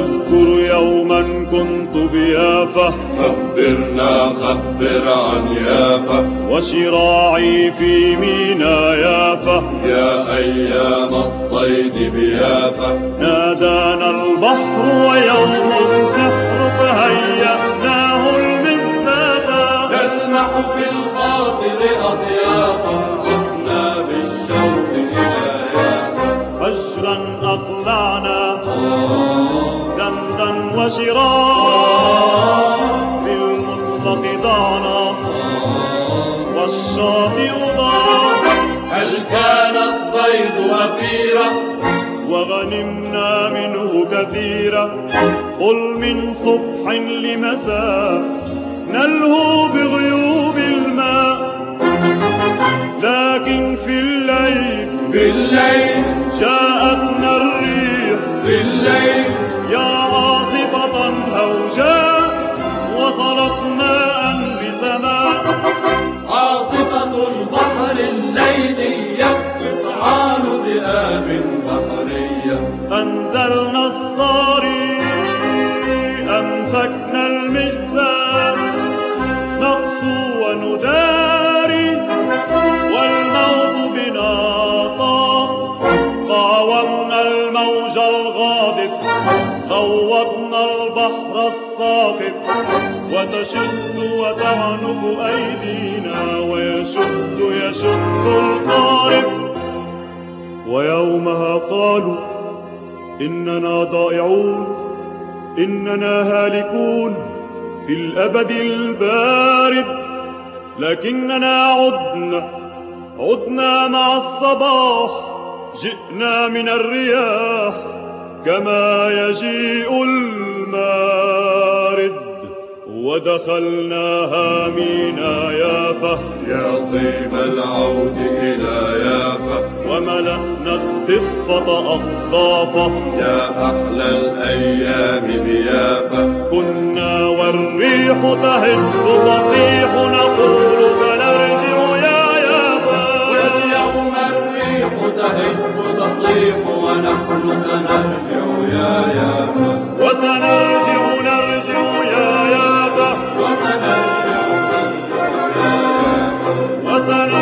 أذكر يوما كنت بيافا. خبرنا خبر عن يافا. وشراعي في مينا يافا. يا أيام الصيد بيافا. نادانا في المطلق ضعنا والشاطئ ضاع. هل كان الصيد وفيرا وغنمنا منه كثيرا. قل من صبح لمساء. نلهو بغيوب الماء. لكن في الليل بالليل الموج الغاضب غوضنا البحر الصاخب وتشد وتعنف أيدينا ويشد يشد القارب. ويومها قالوا إننا ضائعون إننا هالكون في الأبد البارد. لكننا عدنا عدنا مع الصباح. جئنا من الرياح كما يجيء المارد ودخلناها مينا يافا يا طيب العود إلى يافا وملأنا الضفة أصدافا يا أحلى الأيام بيافا كنا والريح تهد تصيح تهب تصيح ونحن سنرجع يا يابا. وسنرجع نرجع يا يابا. وسنرجع نرجع يا يابا. وسنرجع